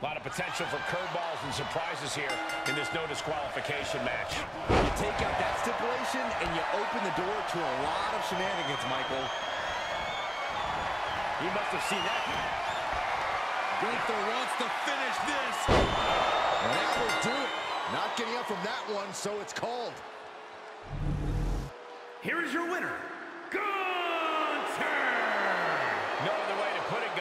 A lot of potential for curveballs and surprises here in this no disqualification match. You take out that stipulation and you open the door to a lot of shenanigans, Michael. He must have seen that. Gunther wants to finish this. And that will do it. Not getting up from that one, so it's called. Here is your winner, Gunther! No other way to put it.